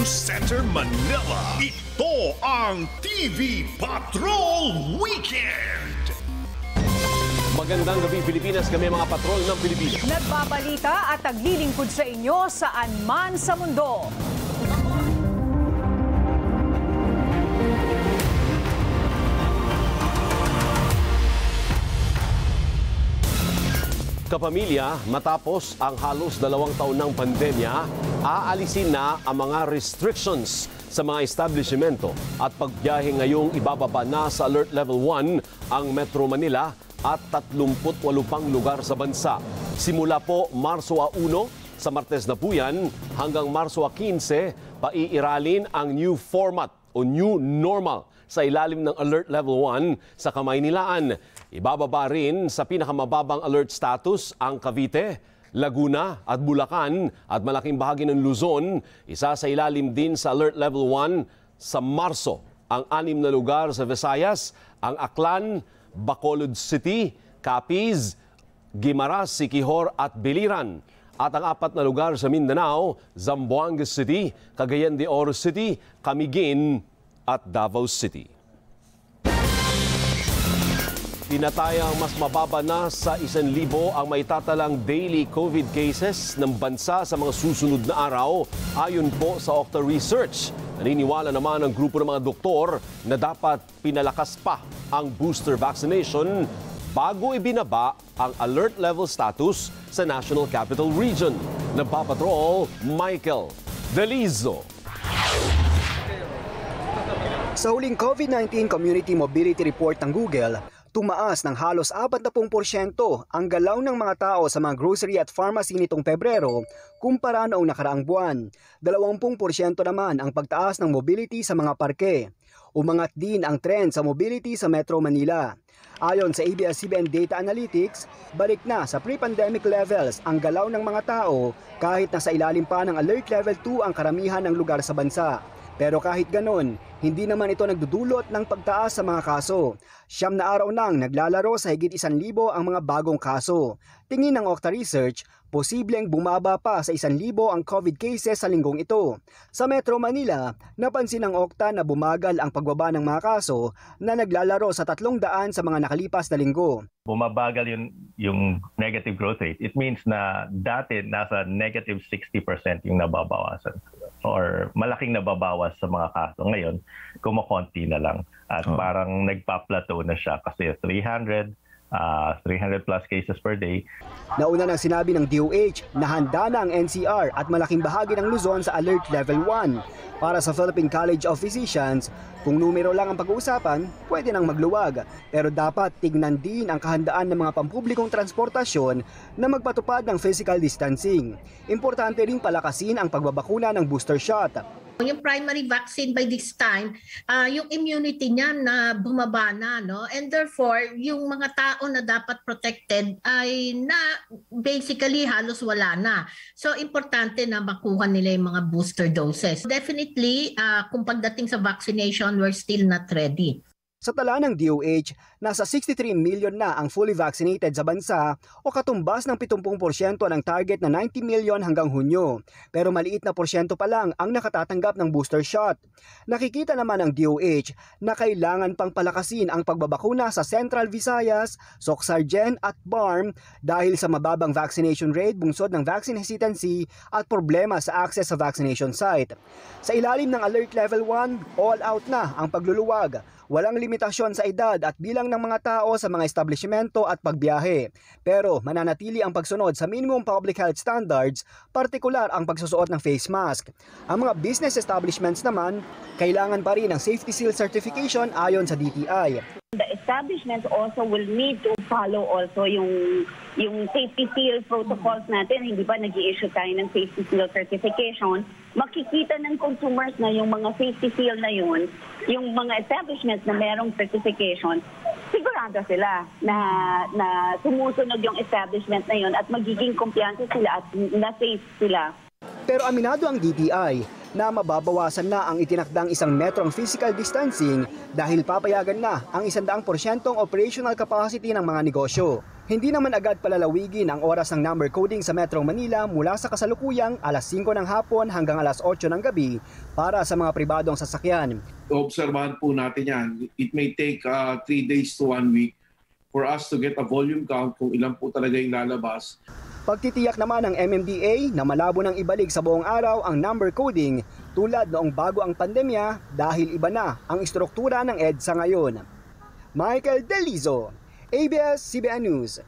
News Center, Manila. Ito ang TV Patrol Weekend. Magandang gabi Pilipinas, kami mga patrol ng Pilipinas. Nagbabalita at taglilingkod sa inyo saan man sa mundo. Kapamilya, matapos ang halos dalawang taon ng pandemya, aalisin na ang mga restrictions sa mga establishmento at pagbiyahe ngayong ibababa na sa Alert Level 1 ang Metro Manila at 38 pang lugar sa bansa. Simula po Marso 1 sa Martes na po yan hanggang Marso 15, paiiralin ang new format o new normal sa ilalim ng Alert Level 1 sa Kamaynilaan. Ibababa rin sa pinakamababang alert status ang Cavite, Laguna at Bulacan at malaking bahagi ng Luzon. Isa sa ilalim din sa Alert Level 1 sa Marso. Ang anim na lugar sa Visayas, ang Aklan, Bacolod City, Capiz, Guimaras, Siquijor at Biliran. At ang apat na lugar sa Mindanao, Zamboanga City, Cagayan de Oro City, Camiguin at Davao City. Tinatayang mas mababa na sa 1,000 ang maitatalang daily COVID cases ng bansa sa mga susunod na araw ayon po sa Octa Research. Naniniwala naman ang grupo ng mga doktor na dapat pinalakas pa ang booster vaccination bago ibinaba ang alert level status sa National Capital Region. Nagpapatrol, Michael Delizo. Sa huling COVID-19 Community Mobility Report ng Google, tumaas ng halos 40% ang galaw ng mga tao sa mga grocery at pharmacy nitong Pebrero kumpara noong nakaraang buwan. 20% naman ang pagtaas ng mobility sa mga parke. Umangat din ang trend sa mobility sa Metro Manila. Ayon sa ABS-CBN Data Analytics, balik na sa pre-pandemic levels ang galaw ng mga tao kahit nasa ilalim pa ng Alert Level 2 ang karamihan ng lugar sa bansa. Pero kahit ganon, hindi naman ito nagdudulot ng pagtaas sa mga kaso. Siyam na araw nang naglalaro sa higit isan libo ang mga bagong kaso. Tingin ng Octa Research, posibleng bumaba pa sa isan libo ang COVID cases sa linggong ito. Sa Metro Manila, napansin ng Octa na bumagal ang pagbaba ng mga kaso na naglalaro sa tatlong daan sa mga nakalipas na linggo. bumabagal yung, yung negative growth rate, it means na dati nasa negative 60% yung nababawasan or malaking nababawas sa mga kaso. Ngayon, kumukonti na lang. At parang nagpa-plateau na siya kasi 300, ah, 300 plus cases per day. Nauna nang sinabi ng DOH na handa na ang NCR at malaking bahagi ng Luzon sa Alert Level 1. Para sa Philippine College of Physicians, kung numero lang ang pag-uusapan, pwede nang magluwag. Pero dapat tignan din ang kahandaan ng mga pampublikong transportasyon na magpatupad ng physical distancing. Importante rin palakasin ang pagbabakuna ng booster shot. Yung primary vaccine by this time, ah, yung immunity niya na bumaba na, no? And therefore, yung mga tao na dapat protected ay na basically halos wala na. So, importante na makuha nila yung mga booster doses. Definitely, ah, kung pagdating sa vaccination, we're still not ready. Sa tala ng DOH, nasa 63 million na ang fully vaccinated sa bansa o katumbas ng 70% ng target na 90 million hanggang Hunyo. Pero maliit na porsyento pa lang ang nakatatanggap ng booster shot. Nakikita naman ng DOH na kailangan pang palakasin ang pagbabakuna sa Central Visayas, Soxargen at BARM dahil sa mababang vaccination rate bungsod ng vaccine hesitancy at problema sa access sa vaccination site. Sa ilalim ng Alert Level 1, all out na ang pagluluwag. Walang limitasyon sa edad at bilang ng mga tao sa mga establishmento at pagbiyahe. Pero mananatili ang pagsunod sa minimum public health standards, partikular ang pagsusuot ng face mask. Ang mga business establishments naman, kailangan pa rin ng safety seal certification ayon sa DTI. the establishments also will need to follow also yung yung safety seal protocols natin. Hindi ba nag issue tayo ng safety seal certification? Makikita ng consumers na yung mga safety seal na yun, yung mga establishments na merong certification, sigurado sila na na sumusunod yung establishment na yun at magiging kumpiyansa sila at na safe sila. Pero aminado ang DTI na mababawasan na ang itinakdang isang metrong physical distancing dahil papayagan na ang 100% operational capacity ng mga negosyo. Hindi naman agad palalawigin ang oras ng number coding sa Metro Manila mula sa kasalukuyang alas 5 ng hapon hanggang alas 8 ng gabi para sa mga pribadong sasakyan. obserbahan po natin yan. It may take uh, three days to one week for us to get a volume count kung ilan po talaga yung lalabas. Pagtitiyak naman ng MMDA na malabo nang ibalik sa buong araw ang number coding tulad noong bago ang pandemya dahil iba na ang istruktura ng EDSA ngayon. Michael Delizo, ABS-CBN News.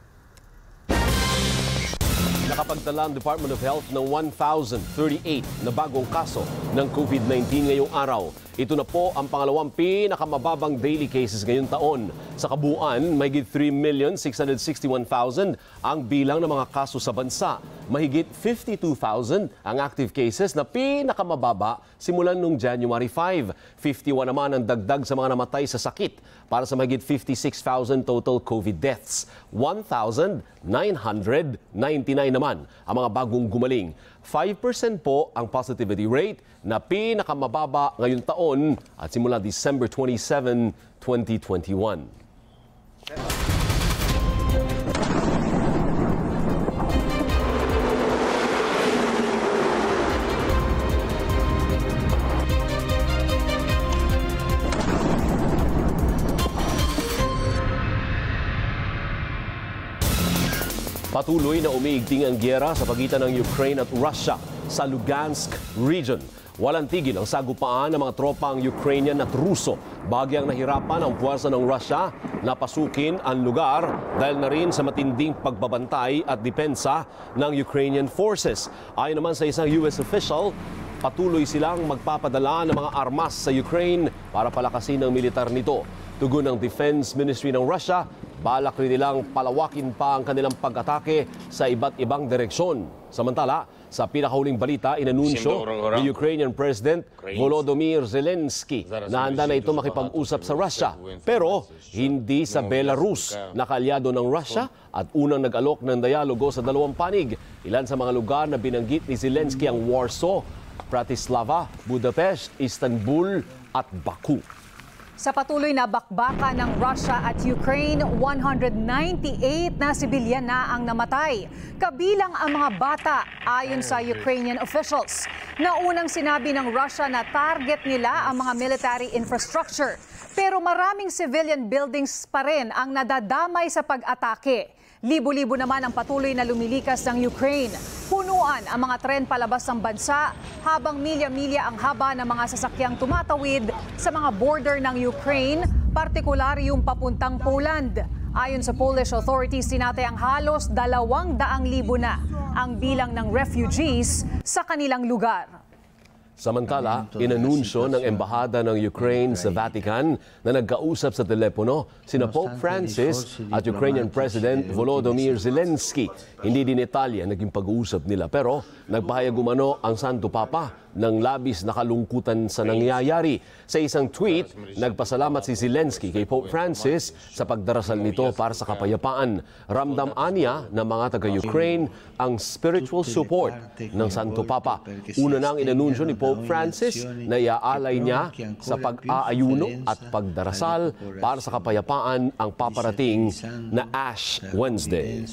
Nakapagtala ang Department of Health ng 1,038 na bagong kaso ng COVID-19 ngayong araw. Ito na po ang pangalawang pinakamababang daily cases ngayong taon. Sa kabuuan, mahigit 3,661,000 ang bilang ng mga kaso sa bansa. Mahigit 52,000 ang active cases na pinakamababa simulan noong January 5. 51 naman ang dagdag sa mga namatay sa sakit para sa mahigit 56,000 total COVID deaths. 1,999 naman ang mga bagong gumaling. 5% po ang positivity rate na pinakamababa ngayong taon at simula December 27, 2021. Patuloy na umiigting ang gyera sa pagitan ng Ukraine at Russia sa Lugansk region. Walang tigil ang sagupaan ng mga tropang Ukrainian at Ruso. Bagyang nahirapan ang puwersa ng Russia na pasukin ang lugar dahil na rin sa matinding pagbabantay at depensa ng Ukrainian forces. Ayon naman sa isang US official, patuloy silang magpapadala ng mga armas sa Ukraine para palakasin ang militar nito. Tugon ng Defense Ministry ng Russia, balak rin nilang palawakin pa ang kanilang pag-atake sa iba't ibang direksyon. Samantala, sa pinakahuling balita, inanunsyo ni Ukrainian President Volodymyr Zelensky na handa na ito makipag-usap sa Russia. Pero hindi sa Belarus na kalyado ng Russia at unang nag-alok ng dialogo sa dalawang panig. Ilan sa mga lugar na binanggit ni Zelensky ang Warsaw, Bratislava, Budapest, Istanbul at Baku. Sa patuloy na bakbaka ng Russia at Ukraine, 198 na sibilyan na ang namatay. Kabilang ang mga bata ayon sa Ukrainian officials. Naunang sinabi ng Russia na target nila ang mga military infrastructure. Pero maraming civilian buildings pa rin ang nadadamay sa pag-atake. Libo-libo naman ang patuloy na lumilikas ng Ukraine. Punuan ang mga tren palabas ng bansa habang milya-milya ang haba ng mga sasakyang tumatawid sa mga border ng Ukraine, partikular yung papuntang Poland. Ayon sa Polish authorities, sinatay ang halos dalawang daang libo na ang bilang ng refugees sa kanilang lugar. Samantala, inanunsyo ng Embahada ng Ukraine sa Vatican na nagkausap sa telepono sina Pope Francis at Ukrainian President Volodymyr Zelensky. Hindi din Italia naging pag-uusap nila pero nagpahayag umano ang Santo Papa ng labis na kalungkutan sa nangyayari. Sa isang tweet, nagpasalamat si Zelensky kay Pope Francis sa pagdarasal nito para sa kapayapaan. Ramdam aniya ng mga taga-Ukraine ang spiritual support ng Santo Papa. Una nang inanunsyo ni Pope Francis na iaalay niya sa pag-aayuno at pagdarasal para sa kapayapaan ang paparating na Ash Wednesday.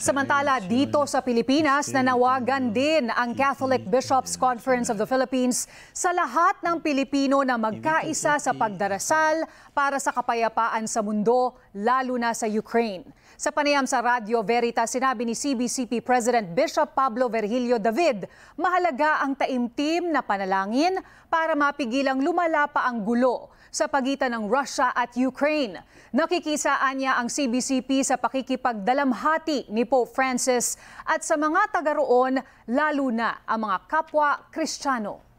Samantala, dito sa Pilipinas, nanawagan din ang Catholic Bishops Conference of the Philippines sa lahat ng Pilipino na magkaisa sa pagdarasal para sa kapayapaan sa mundo, lalo na sa Ukraine. Sa panayam sa Radio Veritas, sinabi ni CBCP President Bishop Pablo Virgilio David, mahalaga ang taimtim na panalangin para mapigilang lumala pa ang gulo sa pagitan ng Russia at Ukraine. Nakikisaan niya ang CBCP sa pakikipagdalamhati ni Pope Francis at sa mga taga roon, lalo na ang mga kapwa Kristiyano.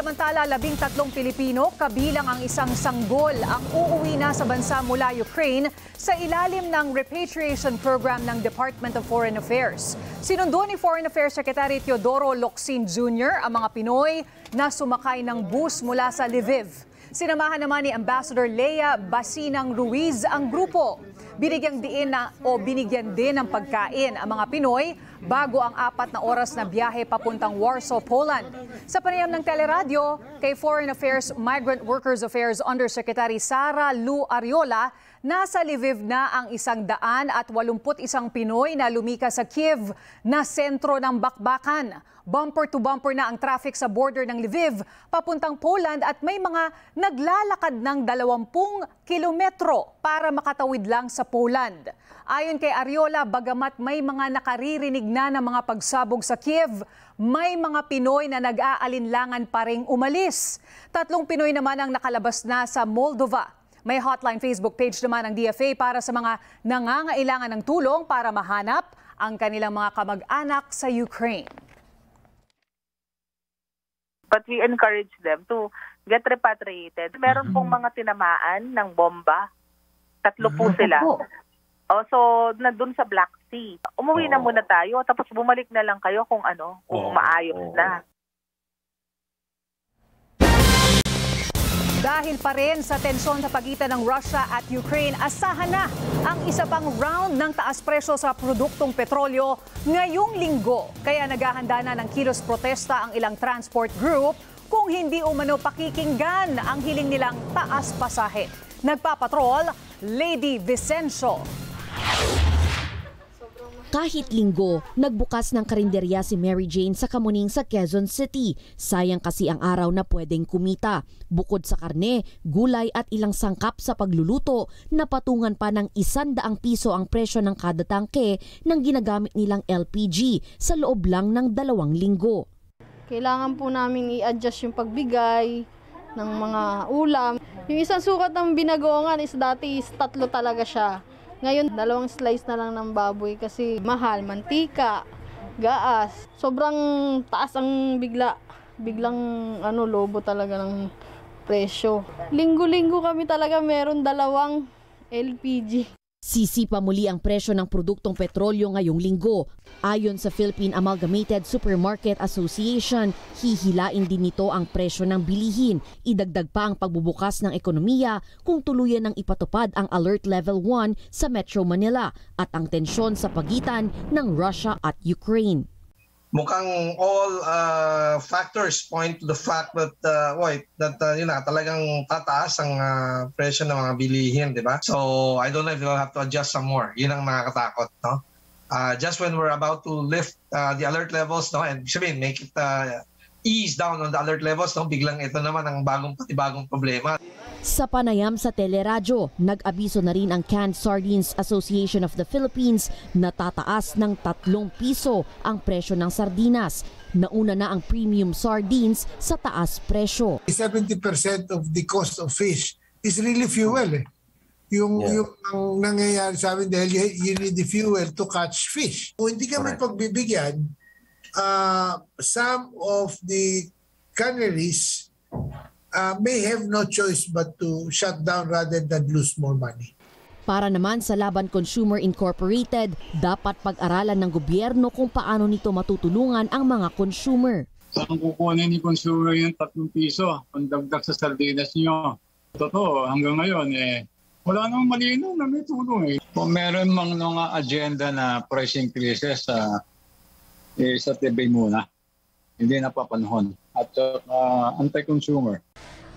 Samantala, labing tatlong Pilipino, kabilang ang isang sanggol, ang uuwi na sa bansa mula Ukraine sa ilalim ng repatriation program ng Department of Foreign Affairs. Sinundo ni Foreign Affairs Secretary Teodoro Locsin Jr. ang mga Pinoy na sumakay ng bus mula sa Lviv. Sinamahan naman ni Ambassador Lea Basinang Ruiz ang grupo. Binigyan din na o binigyan din ng pagkain ang mga Pinoy bago ang apat na oras na biyahe papuntang Warsaw, Poland. Sa panayam ng teleradyo kay Foreign Affairs Migrant Workers Affairs Undersecretary Sara Lu Ariola, nasa Lviv na ang isang daan at walumput isang Pinoy na lumika sa Kiev na sentro ng bakbakan. Bumper to bumper na ang traffic sa border ng Lviv papuntang Poland at may mga naglalakad ng 20 kilometro para makatawid lang sa Poland. Ayon kay Ariola, bagamat may mga nakaririnig na ng mga pagsabog sa Kiev, may mga Pinoy na nag-aalinlangan pa ring umalis. Tatlong Pinoy naman ang nakalabas na sa Moldova. May hotline Facebook page naman ng DFA para sa mga nangangailangan ng tulong para mahanap ang kanilang mga kamag-anak sa Ukraine. but we encourage them to get repatriated. Meron pong mga tinamaan ng bomba. Tatlo po sila. O, so, nandun sa Black Sea. Umuwi na muna tayo, tapos bumalik na lang kayo kung ano, kung maayos na. Dahil pa rin sa tensyon sa pagitan ng Russia at Ukraine, asahan na ang isa pang round ng taas presyo sa produktong petrolyo ngayong linggo. Kaya naghahanda na ng kilos protesta ang ilang transport group kung hindi umano pakikinggan ang hiling nilang taas pasahe. Nagpapatrol, Lady Vicencio. Kahit linggo, nagbukas ng karinderya si Mary Jane sa Kamuning sa Quezon City. Sayang kasi ang araw na pwedeng kumita. Bukod sa karne, gulay at ilang sangkap sa pagluluto, napatungan pa ng isandaang piso ang presyo ng kada tangke ng ginagamit nilang LPG sa loob lang ng dalawang linggo. Kailangan po namin i-adjust yung pagbigay ng mga ulam. Yung isang sukat ng binagoongan is dati is tatlo talaga siya. Ngayon, dalawang slice na lang ng baboy kasi mahal, mantika, gaas. Sobrang taas ang bigla. Biglang ano, lobo talaga ng presyo. Linggo-linggo kami talaga meron dalawang LPG. Sisipa muli ang presyo ng produktong petrolyo ngayong linggo. Ayon sa Philippine Amalgamated Supermarket Association, hihilain din nito ang presyo ng bilihin. Idagdag pa ang pagbubukas ng ekonomiya kung tuluyan ng ipatupad ang Alert Level 1 sa Metro Manila at ang tensyon sa pagitan ng Russia at Ukraine. Mukhang all uh, factors point to the fact that uh, wait, that uh, yun na, talagang tataas ang uh, presyo ng mga bilihin, di ba? So I don't know if we'll have to adjust some more. Yun ang nakakatakot, no? Uh, just when we're about to lift uh, the alert levels, no, and sabihin, make it uh, ease down on the alert levels, no, biglang ito naman ang bagong patibagong problema. Sa panayam sa teleradyo, nag-abiso na rin ang Canned Sardines Association of the Philippines na tataas ng 3 piso ang presyo ng sardinas. Nauna na ang premium sardines sa taas presyo. 70% of the cost of fish is really fuel eh. Yung, Yeah. yung ang nangyayari sa amin dahil you, you need the fuel to catch fish. Kung hindi ka may pagbibigyan, uh, some of the canneries uh, may have no choice but to shut down rather than lose more money. Para naman sa Laban Consumer Incorporated, dapat pag-aralan ng gobyerno kung paano nito matutulungan ang mga consumer. Saan kukunin ni consumer yung 3 piso pandagdag sa sardinas nyo? Totoo, hanggang ngayon eh, wala namang malinaw na may tulong eh. Kung meron mang mga agenda na price increases sa eh, sa TV muna, hindi na papanahon. At uh, anti-consumer.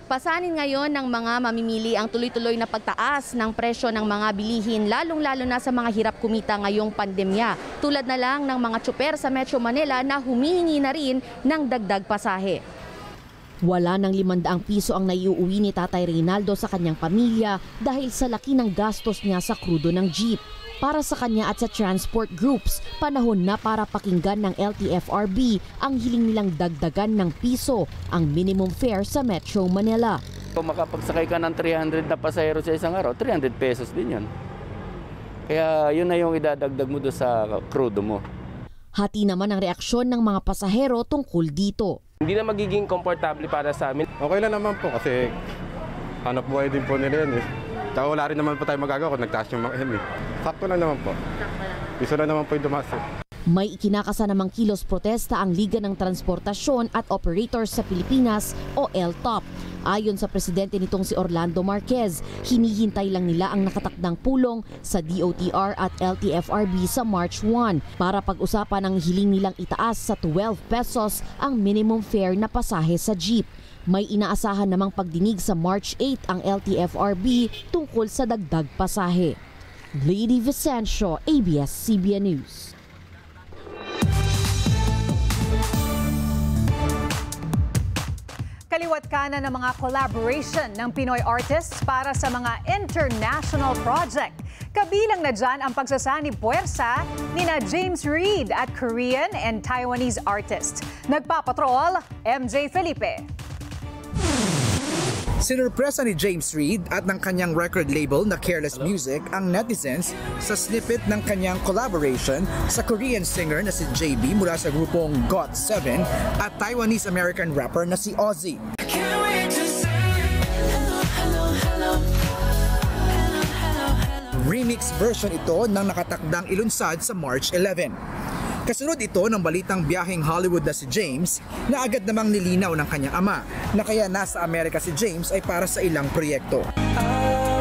Pasanin ngayon ng mga mamimili ang tuloy-tuloy na pagtaas ng presyo ng mga bilihin lalong-lalo na sa mga hirap kumita ngayong pandemya. Tulad na lang ng mga tsuper sa Metro Manila na humihingi na rin ng dagdag pasahe. Wala ng 500 piso ang naiuwi ni Tatay Reynaldo sa kanyang pamilya dahil sa laki ng gastos niya sa krudo ng jeep. Para sa kanya at sa transport groups, panahon na para pakinggan ng LTFRB ang hiling nilang dagdagan ng piso ang minimum fare sa Metro Manila. Kung makapagsakay ka ng 300 na pasahero sa isang araw, 300 pesos din yun. Kaya yun na yung idadagdag mo doon sa krudo mo. Hati naman ang reaksyon ng mga pasahero tungkol dito. Hindi na magiging komportable para sa amin. Okay lang naman po kasi hanap buhay din po nila yan eh. Tsaka wala rin naman po tayo magagawa kung nagtaas yung mga eh. Sakto lang naman po. Gusto na naman po yung dumas eh. May ikinakasa namang kilos protesta ang Liga ng Transportasyon at Operators sa Pilipinas o LTOP. Ayon sa presidente nitong si Orlando Marquez, hinihintay lang nila ang nakatakdang pulong sa DOTR at LTFRB sa March 1 para pag-usapan ang hiling nilang itaas sa 12 pesos ang minimum fare na pasahe sa jeep. May inaasahan namang pagdinig sa March 8 ang LTFRB tungkol sa dagdag pasahe. Lady Vicencio, ABS-CBN News. Kaliwat kanan ng mga collaboration ng Pinoy artists para sa mga international project. Kabilang na dyan ang pagsasanib puwersa ni na James Reid at Korean and Taiwanese artists. Nagpapatrol, MJ Felipe. Sinurpresa ni James Reid at ng kanyang record label na Careless Music ang netizens sa snippet ng kanyang collaboration sa Korean singer na si JB mula sa grupong GOT7 at Taiwanese-American rapper na si Ozzy. Remix version ito ng nakatakdang ilunsad sa March 11. Kasunod ito ng balitang biyaheng Hollywood na si James na agad namang nilinaw ng kanyang ama na kaya nasa Amerika si James ay para sa ilang proyekto. Nagsanib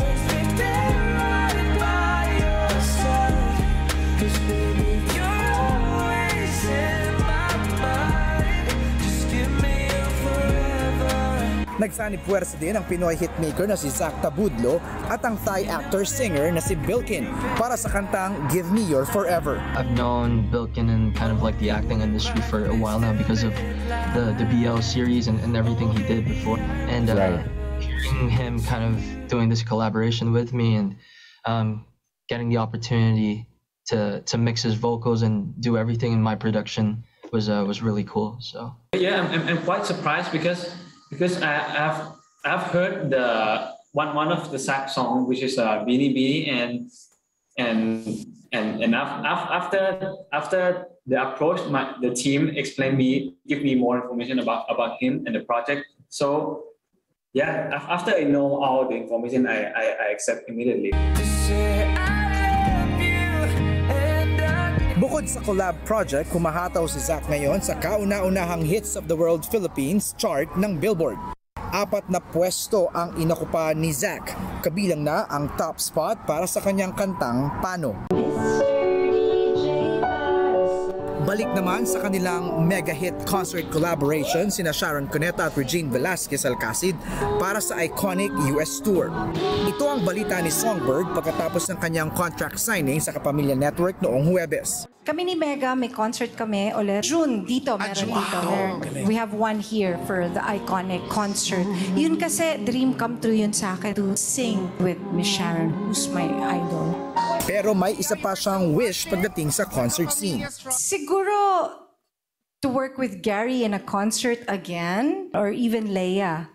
puwersa din ang Pinoy hitmaker na si Zach Tabudlo at ang Thai actor-singer na si Bilkin para sa kantang Give Me Your Forever. I've known Bilkin in kind of like the acting industry for a while now because of the, the BL series and, and everything he did before. And uh, hearing him kind of doing this collaboration with me and um, getting the opportunity to, to mix his vocals and do everything in my production was uh, was really cool. So Yeah, I'm, I'm, I'm quite surprised because because I, I've I've heard the one one of the sax song which is uh, Beanie Beanie and and and and af- af- after after the approach my the team explained me give me more information about about him and the project so yeah after I know all the information I I, I accept immediately. Bukod sa collab project, kumahataw si Zach ngayon sa kauna-unahang Hits of the World Philippines chart ng Billboard. Apat na pwesto ang inakupa ni Zach, kabilang na ang top spot para sa kanyang kantang Pano. Balik naman sa kanilang mega hit concert collaboration sina Sharon Cuneta at Regine Velasquez Alcacid para sa iconic US tour. Ito ang balita ni Songbird pagkatapos ng kanyang contract signing sa Kapamilya Network noong Huwebes. Kami ni Mega, may concert kami ulit. June, dito, meron dito. There- We have one here for the iconic concert. Yun kasi, dream come true yun sa akin to sing with Miss Sharon, who's my idol. Pero may isa pa siyang wish pagdating sa concert scene. Siguro, to work with Gary in a concert again, or even Leia.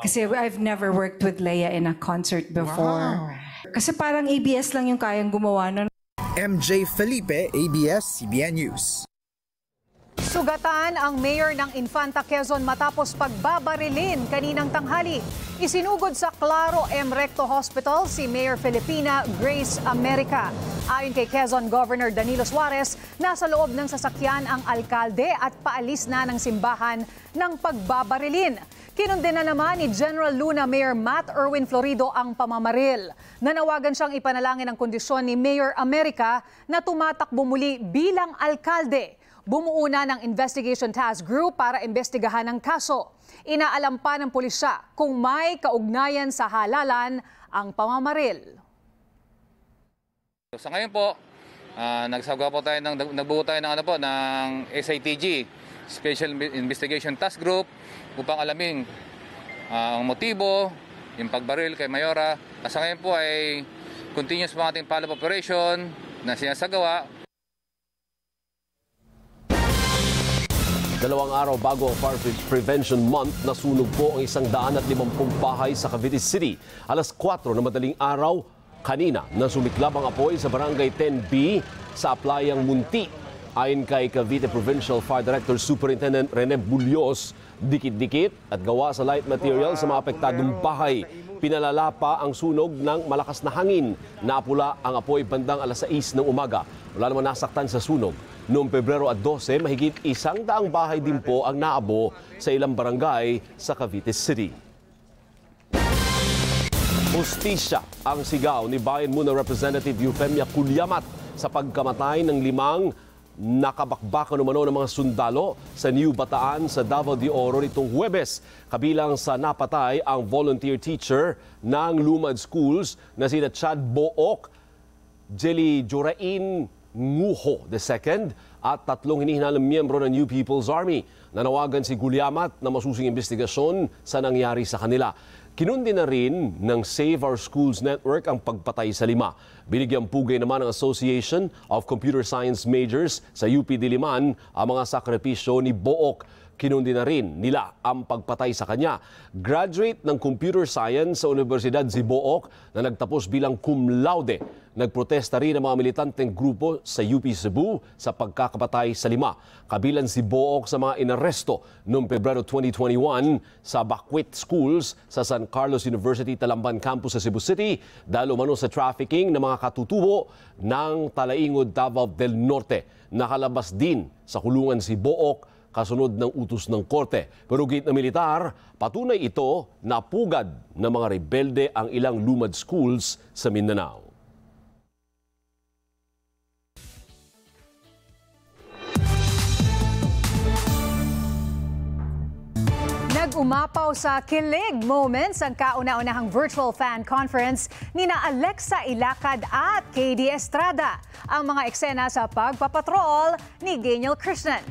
Kasi I've never worked with Leia in a concert before. Kasi parang ABS lang yung kayang gumawa nun. MJ Felipe, ABS-CBN News. Sugatan ang mayor ng Infanta Quezon matapos pagbabarilin kaninang tanghali. Isinugod sa Claro M. Recto Hospital si Mayor Filipina Grace America. Ayon kay Quezon Governor Danilo Suarez, nasa loob ng sasakyan ang alkalde at paalis na ng simbahan ng pagbabarilin. Kinundena naman ni General Luna Mayor Matt Erwin Florido ang pamamaril. Nanawagan siyang ipanalangin ang kondisyon ni Mayor America na tumatakbo muli bilang alkalde. Bumuo na ng Investigation Task Group para imbestigahan ang kaso. Inaalam pa ng pulisya kung may kaugnayan sa halalan ang pamamaril. Sa ngayon po, ah, nagsagawa po tayo ng nagbuo tayo ng ano po ng SITG, Special Investigation Task Group upang alamin ah, ang motibo, yung pagbaril kay Mayora. Sa ngayon po ay continuous po ating follow-up operation na sinasagawa Dalawang araw bago ang Fire Prevention Month, nasunog po ang isang daan at limampung bahay sa Cavite City. Alas 4 na madaling araw, kanina na sumiklab ang apoy sa Barangay 10B sa Aplayang Munti. Ayon kay Cavite Provincial Fire Director Superintendent Rene Bulios, dikit-dikit at gawa sa light material sa mga apektadong bahay. Pinalala pa ang sunog ng malakas na hangin. Napula ang apoy bandang alas 6 ng umaga. Wala naman nasaktan sa sunog. Noong Pebrero at 12, mahigit isang daang bahay din po ang naabo sa ilang barangay sa Cavite City. Hustisya ang sigaw ni Bayan Muna Representative Eufemia Kulyamat sa pagkamatay ng limang nakabakbakan umano ng mga sundalo sa New Bataan sa Davao de Oro nitong Huwebes. Kabilang sa napatay ang volunteer teacher ng Lumad Schools na sina Chad Book, Jelly Jorain Nguho II at tatlong hinihinalang miyembro ng New People's Army. Nanawagan si Gulyamat na masusing investigasyon sa nangyari sa kanila. Kinundi na rin ng Save Our Schools Network ang pagpatay sa lima. Binigyang pugay naman ng Association of Computer Science Majors sa UP Diliman ang mga sakripisyo ni Book. Kinundi na rin nila ang pagpatay sa kanya. Graduate ng Computer Science sa Universidad Zibook na nagtapos bilang cum laude. Nagprotesta rin ang mga militanteng grupo sa UP Cebu sa pagkakapatay sa lima. Kabilan si Book sa mga inaresto noong Pebrero 2021 sa Bakwit Schools sa San Carlos University Talamban Campus sa Cebu City dahil umano sa trafficking ng mga katutubo ng Talaingod Davao del Norte. Nakalabas din sa kulungan si Book kasunod ng utos ng korte. Pero gate na militar, patunay ito na pugad ng mga rebelde ang ilang lumad schools sa Mindanao. Nag-umapaw sa kilig moments ang kauna-unahang virtual fan conference ni na Alexa Ilacad at KD Estrada. Ang mga eksena sa pagpapatrol ni Geniel Krishnan.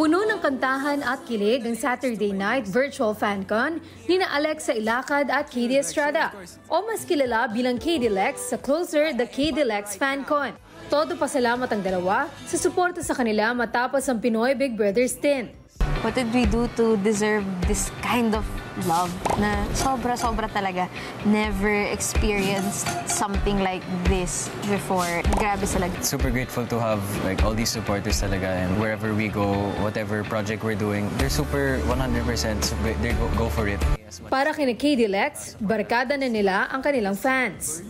Puno ng kantahan at kilig ang Saturday night virtual fancon ni na Alexa Ilacad at KD Estrada o mas kilala bilang KD Lex sa Closer the KD Lex Fancon. Todo pasalamat ang dalawa sa suporta sa kanila matapos ang Pinoy Big Brother stint. What did we do to deserve this kind of love na sobra-sobra talaga. Never experienced something like this before. Grabe talaga. Super grateful to have like all these supporters talaga and wherever we go, whatever project we're doing, they're super 100% so they go, go for it. Para kina KD Lex, barkada na nila ang kanilang fans.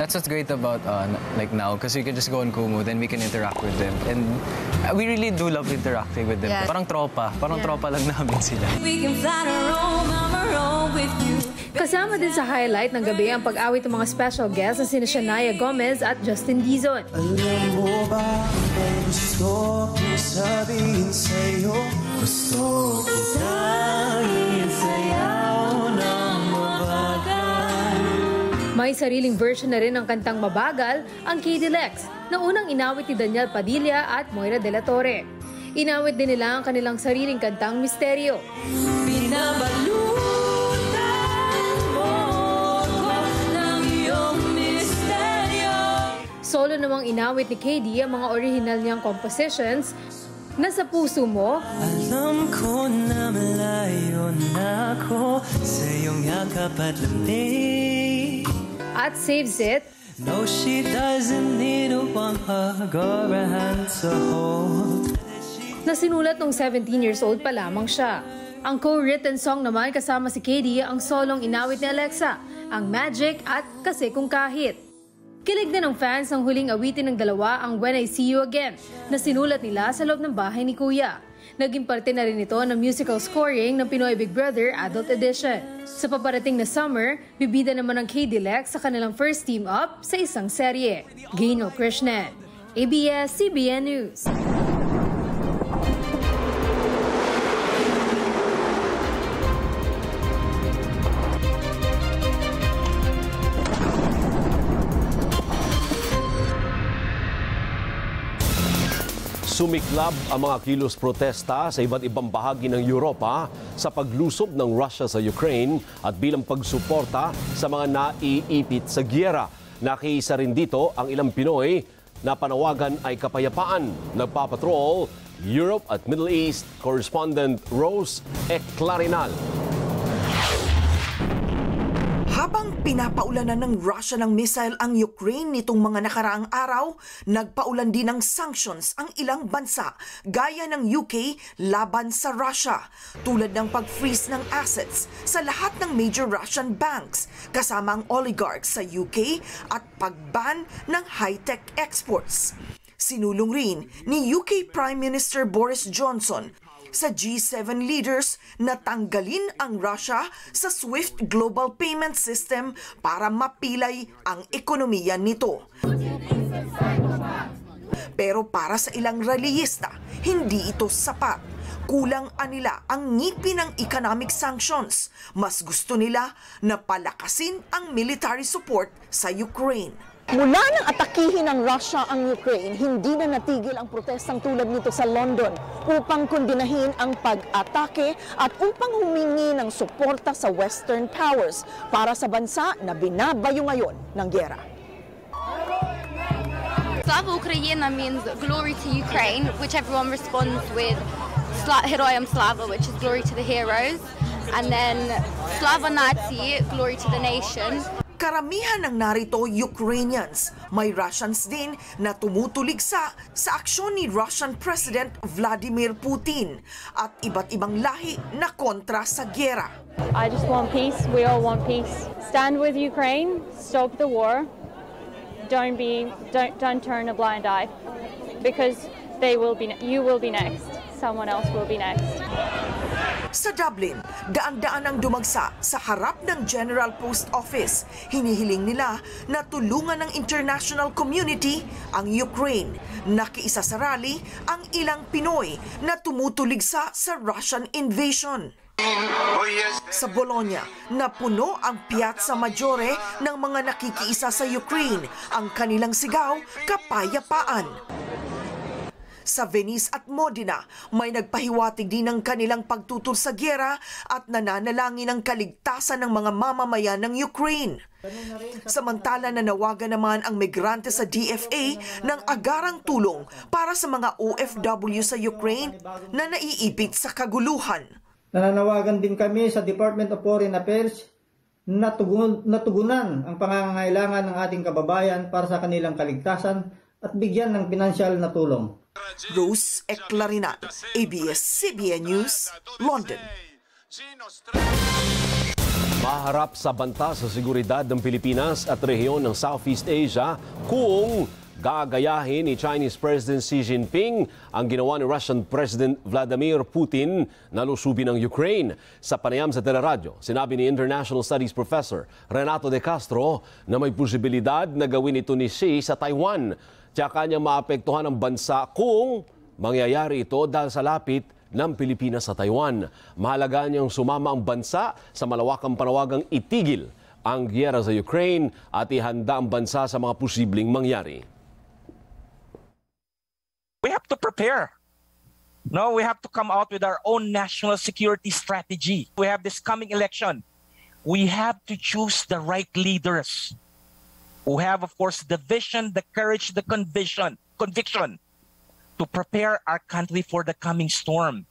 That's what's great about uh, like now because we can just go on Kumu, then we can interact with them. And uh, we really do love interacting with them. Yeah. Parang tropa. Parang Yeah. tropa lang namin sila. Kasama din sa highlight ng gabi ang pag-awit ng mga special guests na sina Shania Gomez at Justin Dizon. Alam mo ba gusto kong sabihin sa'yo? Gusto kitang isayaw May sariling version na rin ng kantang Mabagal ang KD Lex na unang inawit ni Daniel Padilla at Moira De La Torre. Inawit din nila ang kanilang sariling kantang Misteryo. Solo namang inawit ni KD ang mga original niyang compositions na sa puso mo, Alam ko na malayo na ako sa iyong yakap at lambing at Saves It, No, she doesn't need a one hug or a hand to hold na sinulat nung 17 years old pa lamang siya. Ang co-written song naman kasama si KD ang solong inawit ni Alexa, ang Magic at Kasi Kung Kahit. Kilig din ng fans ng huling awitin ng dalawa ang When I See You Again na sinulat nila sa loob ng bahay ni Kuya. Naging parte na rin ito ng musical scoring ng Pinoy Big Brother Adult Edition. Sa paparating na summer, bibida naman ng KD Lex sa kanilang first team up sa isang serye. Gino Krishnan, ABS-CBN News. Sumiklab ang mga kilos protesta sa iba't ibang bahagi ng Europa sa paglusob ng Russia sa Ukraine at bilang pagsuporta sa mga naiipit sa giyera. Nakiisa rin dito ang ilang Pinoy na panawagan ay kapayapaan. Nagpapatrol, Europe at Middle East correspondent Rose Eclarinal. Habang pinapaulanan ng Russia ng missile ang Ukraine nitong mga nakaraang araw, nagpaulan din ng sanctions ang ilang bansa gaya ng UK laban sa Russia tulad ng pag-freeze ng assets sa lahat ng major Russian banks kasama ang oligarchs sa UK at pag-ban ng high-tech exports. Sinulong rin ni UK Prime Minister Boris Johnson sa G7 leaders na tanggalin ang Russia sa SWIFT Global Payment System para mapilay ang ekonomiya nito. Pero para sa ilang rallyista, hindi ito sapat. Kulang anila ang ngipin ng economic sanctions. Mas gusto nila na palakasin ang military support sa Ukraine. Mula nang atakihin ng Russia ang Ukraine, hindi na natigil ang protestang tulad nito sa London upang kondinahin ang pag-atake at upang humingi ng suporta sa Western powers para sa bansa na binabayo ngayon ng gera. Slava Ukraina means glory to Ukraine, which everyone responds with Heroyam Slava, which is glory to the heroes, and then Slava Nazi, glory to the nation. Karamihan ng narito Ukrainians. May Russians din na tumutuligsa sa aksyon ni Russian President Vladimir Putin at iba't ibang lahi na kontra sa gera. I just want peace. We all want peace. Stand with Ukraine. Stop the war. Don't be don't don't turn a blind eye because they will be you will be next. Someone else will be next. Sa Dublin, daan-daan ang dumagsa sa harap ng General Post Office. Hinihiling nila na tulungan ng international community ang Ukraine. Nakiisa sa rally ang ilang Pinoy na tumutuligsa sa Russian invasion. Sa Bologna, napuno ang Piazza Maggiore ng mga nakikiisa sa Ukraine. Ang kanilang sigaw, kapayapaan. Sa Venice at Modena, may nagpahiwatig din ng kanilang pagtutol sa gyera at nananalangin ng kaligtasan ng mga mamamayan ng Ukraine. Samantala nanawagan naman ang migrante sa DFA ng agarang tulong para sa mga OFW sa Ukraine na naiipit sa kaguluhan. Nananawagan din kami sa Department of Foreign Affairs na tugun, natugunan ang pangangailangan ng ating kababayan para sa kanilang kaligtasan at bigyan ng pinansyal na tulong. Rose Eclarinado, ABS-CBN News, London. Maharap sa banta sa seguridad ng Pilipinas at rehiyon ng Southeast Asia kung gagayahin ni Chinese President Xi Jinping ang ginawa ni Russian President Vladimir Putin na lusubin ng Ukraine. Sa panayam sa teleradyo, sinabi ni International Studies Professor Renato De Castro na may posibilidad na gawin ito ni Xi sa Taiwan. Tsaka niya maapektuhan ang bansa kung mangyayari ito dahil sa lapit ng Pilipinas sa Taiwan. Mahalaga niyang sumama ang bansa sa malawakang panawagang itigil ang gyera sa Ukraine at ihanda ang bansa sa mga posibleng mangyari. we have to prepare. No, we have to come out with our own national security strategy. We have this coming election. We have to choose the right leaders who have, of course, the vision, the courage, the conviction, conviction to prepare our country for the coming storm.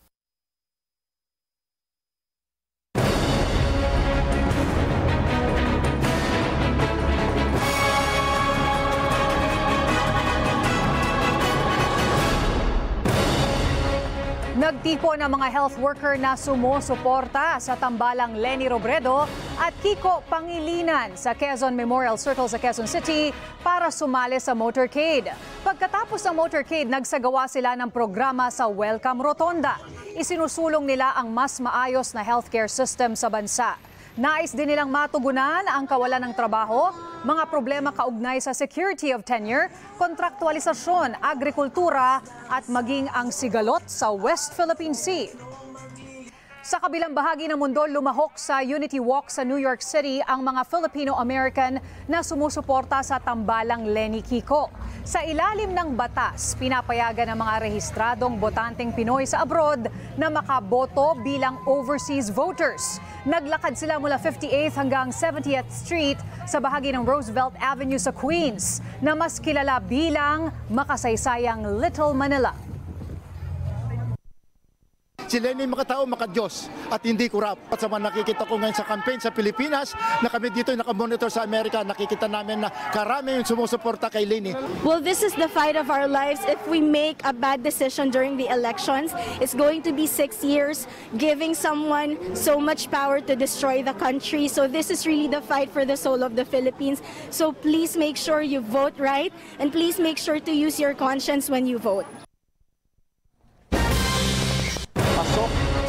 Nagtipon ang mga health worker na sumusuporta sa tambalang Lenny Robredo at Kiko Pangilinan sa Quezon Memorial Circle sa Quezon City para sumali sa motorcade. Pagkatapos ng motorcade, nagsagawa sila ng programa sa Welcome Rotonda. Isinusulong nila ang mas maayos na healthcare system sa bansa. Nais din nilang matugunan ang kawalan ng trabaho, mga problema kaugnay sa security of tenure, kontraktualisasyon, agrikultura at maging ang sigalot sa West Philippine Sea. Sa kabilang bahagi ng mundo, lumahok sa Unity Walk sa New York City ang mga Filipino-American na sumusuporta sa tambalang Lenny Kiko. Sa ilalim ng batas, pinapayagan ng mga rehistradong botanteng Pinoy sa abroad na makaboto bilang overseas voters. Naglakad sila mula 58th hanggang 70th Street sa bahagi ng Roosevelt Avenue sa Queens na mas kilala bilang makasaysayang Little Manila. Si Lenin makatao, makadiyos at hindi kurap. At sa mga nakikita ko ngayon sa campaign sa Pilipinas, na kami dito nakamonitor sa Amerika, nakikita namin na karami yung sumusuporta kay Lenin. Well, this is the fight of our lives. If we make a bad decision during the elections, it's going to be six years, giving someone so much power to destroy the country. So this is really the fight for the soul of the Philippines. So please make sure you vote right, and please make sure to use your conscience when you vote.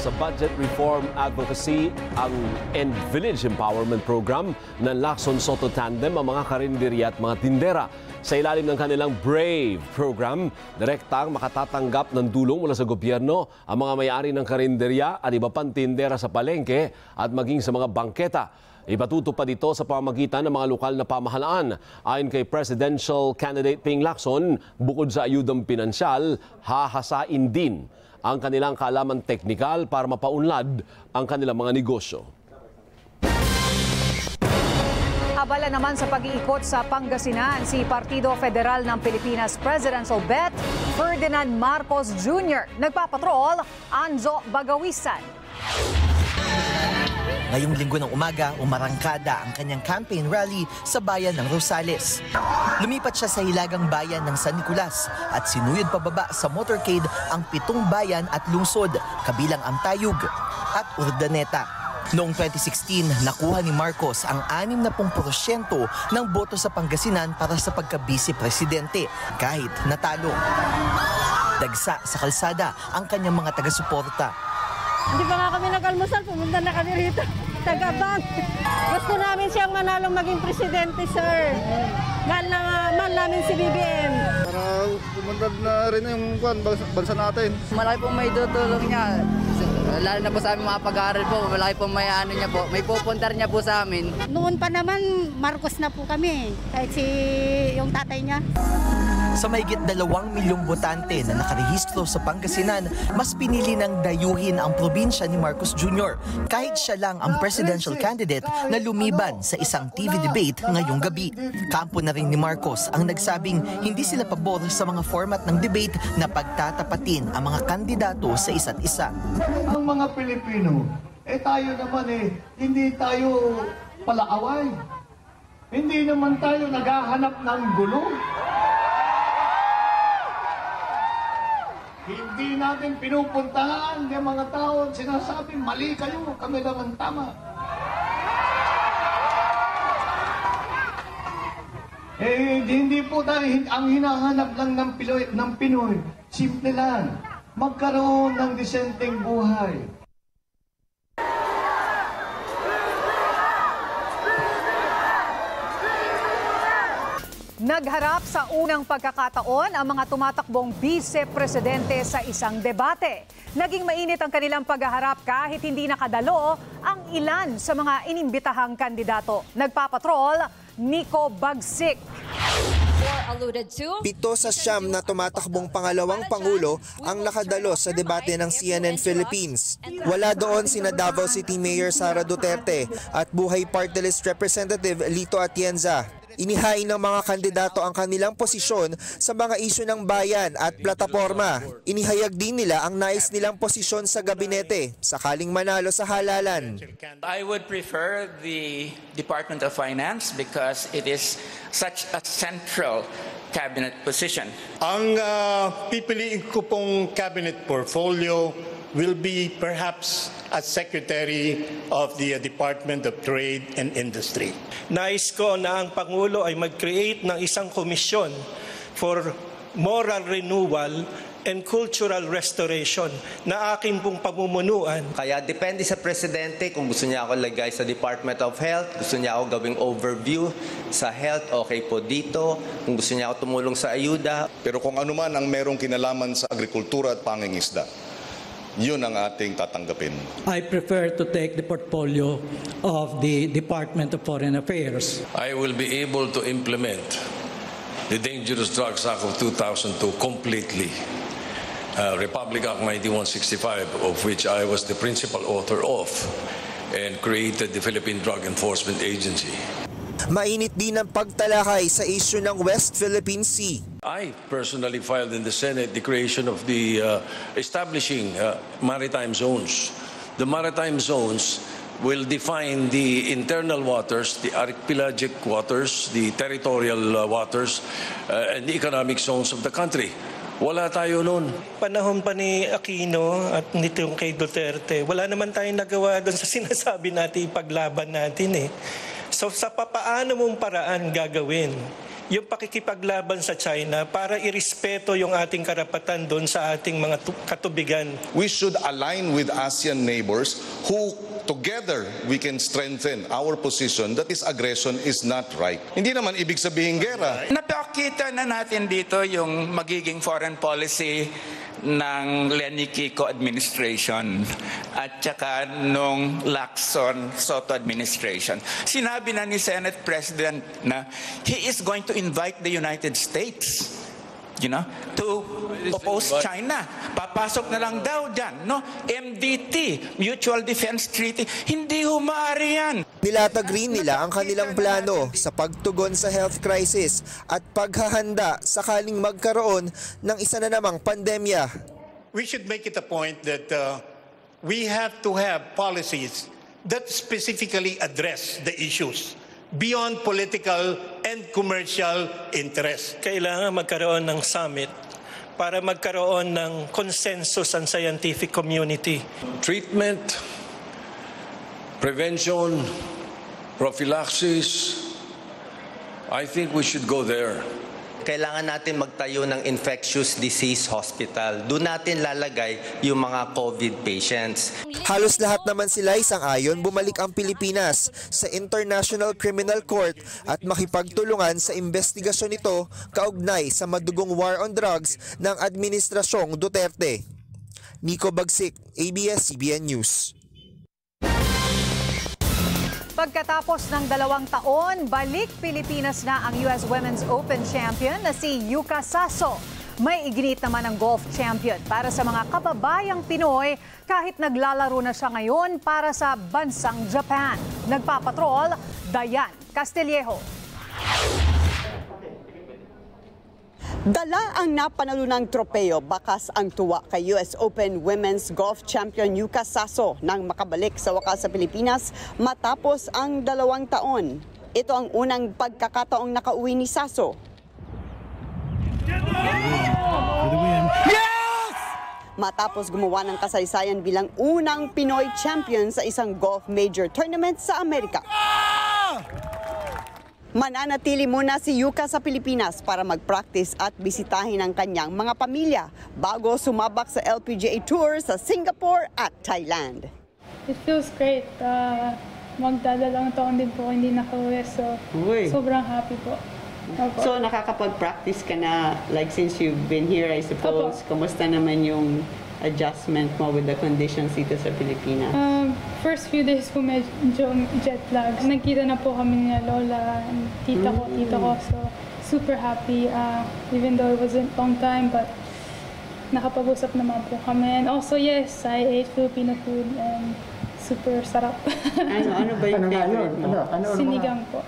Sa budget reform advocacy ang End Village Empowerment Program ng Lacson Soto Tandem ang mga karinderya at mga tindera. Sa ilalim ng kanilang BRAVE program, direktang makatatanggap ng tulong mula sa gobyerno ang mga may-ari ng karinderya at iba pang tindera sa palengke at maging sa mga bangketa. Ipatutupad ito sa pamamagitan ng mga lokal na pamahalaan. Ayon kay Presidential Candidate Ping Lacson, bukod sa ayudang pinansyal, hahasain din ang kanilang kaalaman teknikal para mapaunlad ang kanilang mga negosyo. Abala naman sa pag-iikot sa Pangasinan si Partido Federal ng Pilipinas Presidential Bet Ferdinand Marcos Jr. Nagpapatrol, Anzo Bagawisan. Ngayong linggo ng umaga, umarangkada ang kanyang campaign rally sa bayan ng Rosales. Lumipat siya sa hilagang bayan ng San Nicolas at sinuyod pababa sa motorcade ang pitong bayan at lungsod, kabilang ang Tayug at Urdaneta. Noong 2016, nakuha ni Marcos ang 60% ng boto sa Pangasinan para sa pagka-vice presidente kahit natalo. Dagsa sa kalsada ang kanyang mga taga-suporta hindi pa nga kami nag-almusal, pumunta na kami rito. Tagabang. Gusto namin siyang manalong maging presidente, sir. Mahal na mahal namin si BBM. Para kumunrad na rin yung kwan, bansa natin. Malaki pong may tutulong niya. Lalo na po sa aming mga pag-aaral po, malaki pong may ano niya po. May pupuntar niya po sa amin. Noon pa naman, Marcos na po kami. Kahit si yung tatay niya. Sa mahigit dalawang milyong botante na nakarehistro sa Pangasinan, mas pinili ng dayuhin ang probinsya ni Marcos Jr. kahit siya lang ang presidential candidate na lumiban sa isang TV debate ngayong gabi. Kampo na rin ni Marcos ang nagsabing hindi sila pabor sa mga format ng debate na pagtatapatin ang mga kandidato sa isa't isa. Ang mga Pilipino, eh tayo naman eh, hindi tayo palaaway. Hindi naman tayo naghahanap ng gulo. Hindi natin pinupuntahan yung mga tao sinasabi, mali kayo, kami lang ang tama. Eh, hindi po tayo, ang hinahanap lang ng Pinoy, ng Pinoy, simple lang, magkaroon ng disenteng buhay. Nagharap sa unang pagkakataon ang mga tumatakbong vice-presidente sa isang debate. Naging mainit ang kanilang paghaharap kahit hindi nakadalo ang ilan sa mga inimbitahang kandidato. Nagpapatrol, Nico Bagsik. Pito sa siyam na tumatakbong pangalawang pangulo ang nakadalo sa debate ng CNN Philippines. Wala doon sina Davao City Mayor Sara Duterte at Buhay Party List Representative Lito Atienza. Inihain ng mga kandidato ang kanilang posisyon sa mga isyu ng bayan at plataforma. Inihayag din nila ang nais nilang posisyon sa gabinete sakaling manalo sa halalan. I would prefer the Department of Finance because it is such a central cabinet position. Ang uh, pipiliin ko pong cabinet portfolio will be perhaps as Secretary of the Department of Trade and Industry. Nais ko na ang Pangulo ay mag-create ng isang komisyon for moral renewal and cultural restoration na akin pong pamumunuan. Kaya depende sa presidente kung gusto niya ako lagay sa Department of Health, gusto niya ako gawing overview sa health, okay po dito. Kung gusto niya ako tumulong sa ayuda. Pero kung ano man ang merong kinalaman sa agrikultura at pangingisda, yun ang ating tatanggapin. I prefer to take the portfolio of the Department of Foreign Affairs. I will be able to implement the Dangerous Drugs Act of 2002 completely. Uh, Republic Act 9165, of which I was the principal author of, and created the Philippine Drug Enforcement Agency. Mainit din ang pagtalakay sa issue ng West Philippine Sea. I personally filed in the Senate the creation of the uh, establishing uh, maritime zones. The maritime zones will define the internal waters, the archipelagic waters, the territorial uh, waters, uh, and the economic zones of the country. Wala tayo noon. Panahon pa ni Aquino at nitong kay Duterte, wala naman tayong nagawa doon sa sinasabi natin ipaglaban natin eh. So sa papaano mong paraan gagawin yung pakikipaglaban sa China para irespeto yung ating karapatan doon sa ating mga tu- katubigan. We should align with ASEAN neighbors who together we can strengthen our position that this aggression is not right. Hindi naman ibig sabihin gera. Napakita na natin dito yung magiging foreign policy ng Lenny Kiko administration at saka nung Lacson Soto administration. Sinabi na ni Senate President na he is going to invite the United States you know, to oppose China. Papasok na lang daw dyan, no? MDT, Mutual Defense Treaty, hindi humari yan. Nilatag rin nila ang kanilang plano sa pagtugon sa health crisis at paghahanda sakaling magkaroon ng isa na namang pandemya. We should make it a point that uh, we have to have policies that specifically address the issues beyond political and commercial interest. Kailangan magkaroon ng summit para magkaroon ng consensus ang scientific community. Treatment, prevention, prophylaxis, I think we should go there. Kailangan natin magtayo ng infectious disease hospital. Doon natin lalagay yung mga COVID patients. Halos lahat naman sila isang ayon bumalik ang Pilipinas sa International Criminal Court at makipagtulungan sa investigasyon nito kaugnay sa madugong war on drugs ng Administrasyong Duterte. Nico Bagsik, ABS-CBN News. Pagkatapos ng dalawang taon, balik Pilipinas na ang US Women's Open champion na si Yuka Saso. May iginit naman ang golf champion para sa mga kababayang Pinoy kahit naglalaro na siya ngayon para sa bansang Japan. Nagpapatrol, Dayan Castillejo. Dala ang napanalunang tropeo, bakas ang tuwa kay US Open Women's Golf Champion Yuka Saso nang makabalik sa wakas sa Pilipinas matapos ang dalawang taon. Ito ang unang pagkakataong nakauwi ni Saso. Matapos gumawa ng kasaysayan bilang unang Pinoy champion sa isang golf major tournament sa Amerika. Mananatili muna si Yuka sa Pilipinas para mag-practice at bisitahin ang kanyang mga pamilya bago sumabak sa LPGA Tour sa Singapore at Thailand. It feels great. Uh, magdadalawang taon din po hindi nakauwi. So, Uy. sobrang happy po. Opo. So nakakapag-practice ka na like since you've been here I suppose. Kumusta naman yung adjustment mo with the conditions dito sa Pilipinas? Um, first few days po medyo jet lag. Nagkita na po kami ni Lola, and tita ko, tita ko. So, super happy. Uh, even though it wasn't long time, but nakapag-usap naman po kami. And also, yes, I ate Filipino food and super sarap. Ano, ano ba yung favorite mo? Sinigang po.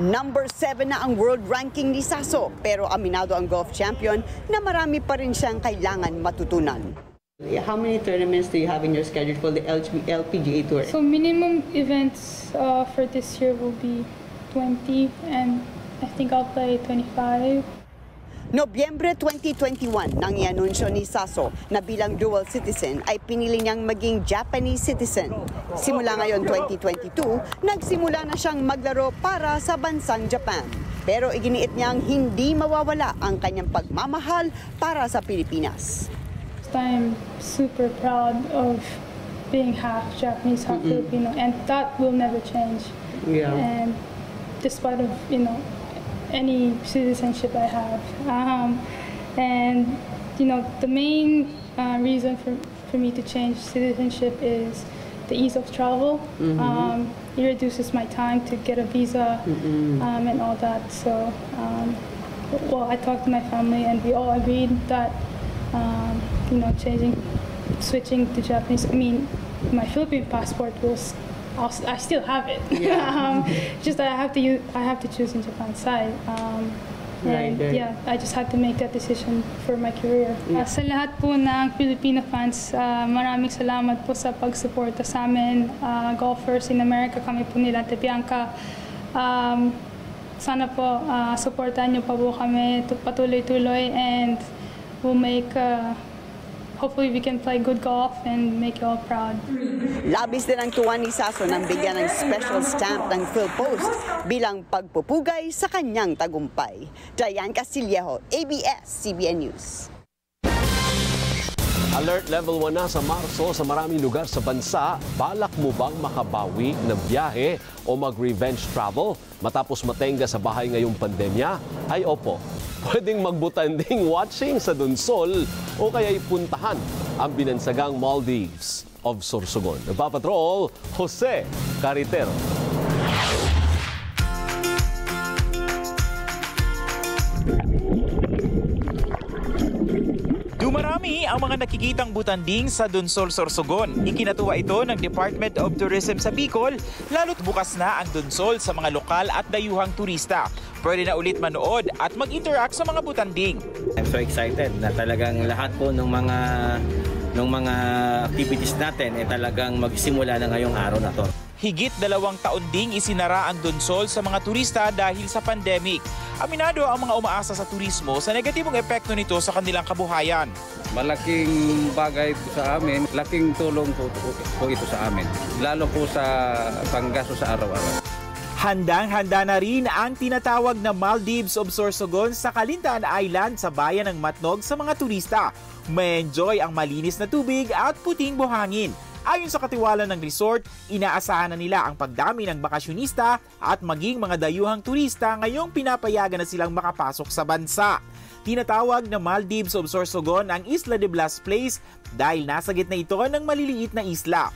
Number 7 na ang world ranking ni Saso pero aminado ang golf champion na marami pa rin siyang kailangan matutunan. How many tournaments do you have in your schedule for the LPGA Tour? So minimum events uh, for this year will be 20 and I think I'll play 25. Nobyembre 2021 nang ianunsyo ni Saso na bilang dual citizen ay pinili niyang maging Japanese citizen. Simula ngayon 2022, nagsimula na siyang maglaro para sa bansang Japan. Pero iginiit niyang hindi mawawala ang kanyang pagmamahal para sa Pilipinas. I'm super proud of being half Japanese, half Mm-mm. Filipino, and that will never change. Yeah. And despite of you know any citizenship I have, um, and you know the main uh, reason for for me to change citizenship is the ease of travel. Mhm. Um, it reduces my time to get a visa Mm-mm. um, and all that. So, um, well, I talked to my family, and we all agreed that um, you know changing, switching to Japanese. I mean, my Philippine passport will I'll, I still have it. Yeah. um, just that I have to use, I have to choose in Japan side. Um, and right. yeah, I just had to make that decision for my career. Uh, sa lahat po ng Filipino fans, uh, maraming salamat po sa pagsuporta sa amin. Uh, golfers in America, kami po nila, Ate Bianca. Um, sana po, uh, supportahan niyo pa po kami patuloy-tuloy and we'll make, uh, hopefully we can play good golf and make you all proud. Labis din ang tuwa ni Sasso nang bigyan ng special stamp ng PhilPost bilang pagpupugay sa kanyang tagumpay. Diane Castillejo, ABS-CBN News. Alert level 1 na sa Marso sa maraming lugar sa bansa. Balak mo bang makabawi ng biyahe o mag-revenge travel matapos matenga sa bahay ngayong pandemya? Ay opo, pwedeng magbutanding watching sa Dunsol o kaya'y puntahan ang binansagang Maldives of Sorsogon. Nagpapatrol, Jose Caritero. Ang mga nakikitang butanding sa Dunsol, Sorsogon. Ikinatuwa ito ng Department of Tourism sa Bicol, lalo't bukas na ang Dunsol sa mga lokal at dayuhang turista. Pwede na ulit manood at mag-interact sa mga butanding. I'm so excited na talagang lahat po ng mga ng mga activities natin ay talagang magsimula na ngayong araw na to. Higit dalawang taon ding isinara ang Dunsol sa mga turista dahil sa pandemic. Aminado ang mga umaasa sa turismo sa negatibong epekto nito sa kanilang kabuhayan. Malaking bagay ito sa amin, laking tulong po, po, po ito sa amin, lalo po sa panggaso sa araw-araw. Handang-handa na rin ang tinatawag na Maldives of Sorsogon sa Kalintaan Island sa bayan ng Matnog sa mga turista. May enjoy ang malinis na tubig at puting buhangin. Ayon sa katiwala ng resort, inaasahan na nila ang pagdami ng bakasyonista at maging mga dayuhang turista ngayong pinapayagan na silang makapasok sa bansa. Tinatawag na Maldives of Sorsogon ang Isla de Blas Place dahil nasa gitna ito ng maliliit na isla.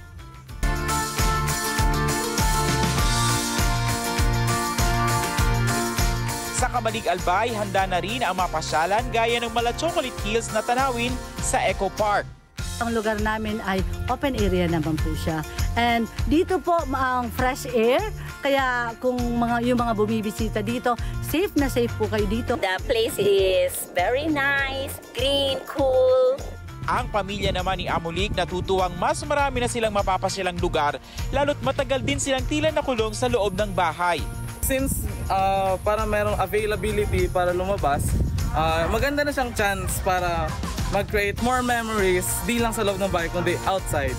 Sa Kamalig Albay, handa na rin ang mapasyalan gaya ng Mala Chocolate Hills na tanawin sa Eco Park. Ang lugar namin ay open area naman po siya. And dito po ang fresh air, kaya kung mga, yung mga bumibisita dito, safe na safe po kayo dito. The place is very nice, green, cool. Ang pamilya naman ni Amulik natutuwang mas marami na silang mapapasyalang lugar lalo't matagal din silang tila nakulong sa loob ng bahay. Since uh, para mayroong availability para lumabas, uh, maganda na siyang chance para mag-create more memories di lang sa loob ng bahay kundi outside.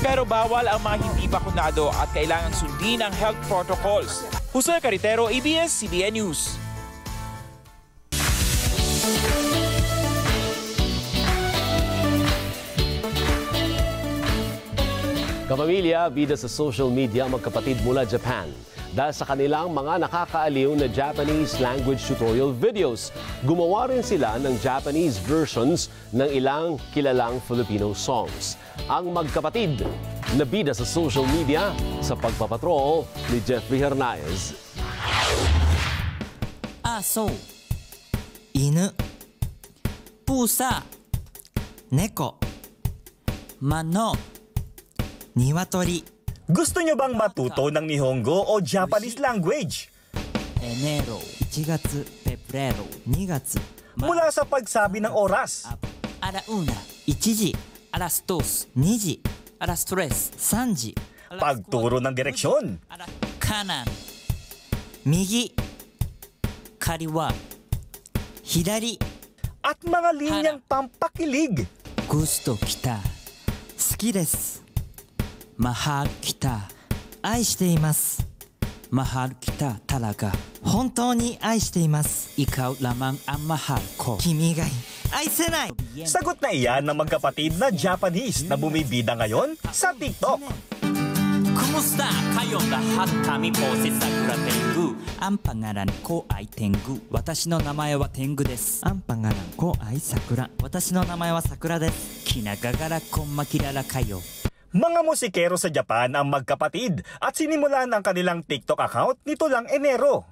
Pero bawal ang mga hindi bakunado at kailangang sundin ang health protocols. Jose Caritero, ABS-CBN News. Kapamilya, bida sa social media magkapatid mula Japan dahil sa kanilang mga nakakaaliw na Japanese language tutorial videos. Gumawa rin sila ng Japanese versions ng ilang kilalang Filipino songs. Ang magkapatid na bida sa social media sa pagpapatrol ni Jeffrey Hernandez. Aso Inu Pusa Neko Manok Niwatori gusto nyo bang matuto ng Nihongo o Japanese language? Enero, 1月, Pebrero, 2月. Mula sa pagsabi ng oras. Alauna, 1 alas 2, 2 alas 3, 3 Pagturo ng direksyon. Kanan, migi, kariwa, hidari. At mga linyang pampakilig. Gusto kita. Suki desu. マハルキタ愛していますマハルキタタラが本当に愛しています ikaw lamang ang mahal ko 君以外愛せない Sagot na iyan ng magkapatid na Japanese na bumibida ngayon sa TikTok Kumusta kayo lahat? Kami po si Sakura Tengu Ang pangalan ko ay Tengu 私の名前は天狗ですあんぱんがらんこあいさくら私の名前はさくらです makirara kayo. Mga musikero sa Japan ang magkapatid at sinimulan ang kanilang TikTok account nito lang Enero.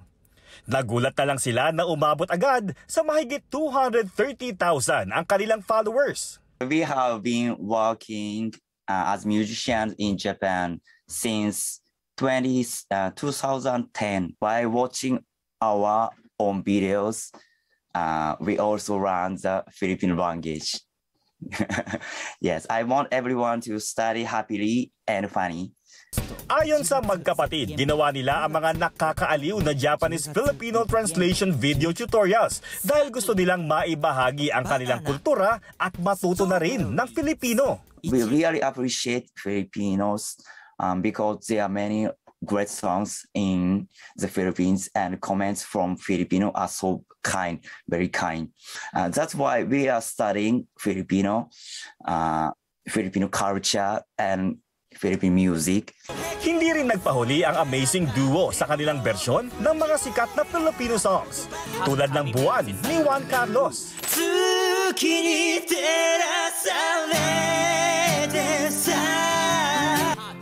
Nagulat na lang sila na umabot agad sa mahigit 230,000 ang kanilang followers. We have been working uh, as musicians in Japan since 20, uh, 2010. By watching our own videos, uh, we also learn the Filipino language. yes, I want everyone to study happily and funny. Ayon sa magkapatid, ginawa nila ang mga nakakaaliw na Japanese-Filipino translation video tutorials dahil gusto nilang maibahagi ang kanilang kultura at matuto na rin ng Filipino. We really appreciate Filipinos um, because there are many great songs in the Philippines and comments from Filipino are so kind, very kind. Uh, that's why we are studying Filipino, uh, Filipino culture and Philippine music. Hindi rin nagpahuli ang amazing duo sa kanilang bersyon ng mga sikat na Filipino songs. Tulad ng Buwan ni Juan Carlos.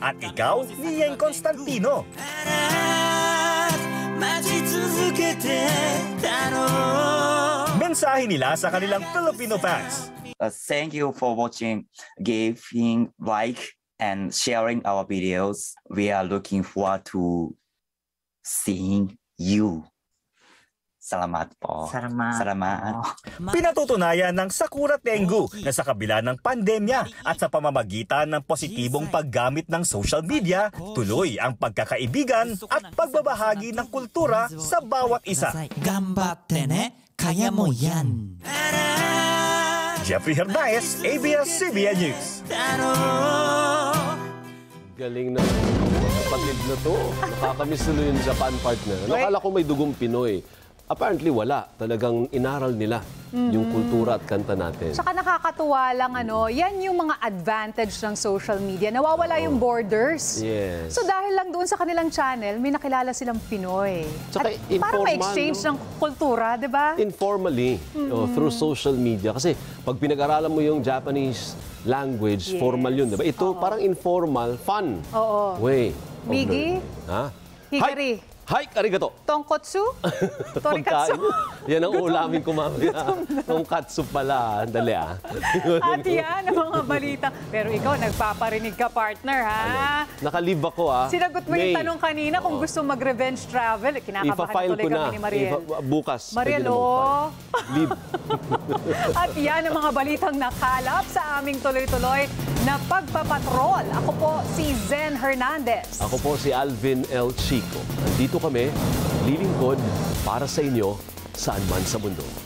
At ikaw ni Yeng Constantino. Mensahe nila sa kanilang Filipino fans. Uh, thank you for watching, giving like and sharing our videos. We are looking forward to seeing you. Salamat po. Salamat. Salamat. Pinatutunayan ng Sakura Tengu na sa kabila ng pandemya at sa pamamagitan ng positibong paggamit ng social media, tuloy ang pagkakaibigan at pagbabahagi ng kultura sa bawat isa. Gambatte ne, kaya mo yan. Jeffrey Hernaez, ABS-CBN News. Galing na kapatid na to. Nakakamiss tuloy yung Japan partner. Ano, akala ko may dugong Pinoy. Apparently wala. Talagang inaral nila yung kultura at kanta natin. Tsaka nakakatuwa lang ano, yan yung mga advantage ng social media. Nawawala yung borders. Yes. So dahil lang doon sa kanilang channel, may nakilala silang Pinoy. Tsaka At informal, ma-exchange no? ng kultura, di ba? Informally, oh, through social media. Kasi pag pinag-aralan mo yung Japanese language, Yes. formal yun, di ba? Ito parang informal, fun Oo. way. learning. Ha? Higari. Hike, arigato. Tonkotsu? Torikatsu? Yan ang ulamin ko mamaya. Yung katsu pala. Dali ah. At yan ang mga balita. Pero ikaw, nagpaparinig ka, partner, ha? Nakalib ako ah. Sinagot mo yung tanong kanina kung gusto mag-revenge travel. Kinakabahan tuloy ko na. ni Mariel. Bukas. Mariel, oh. Leave. At yan ang mga balitang nakalap sa aming tuloy-tuloy na pagpapatrol. Ako po si Zen Hernandez. Ako po si Alvin L. Chico. Nandito kami, lilingkod para sa inyo saan man sa mundo.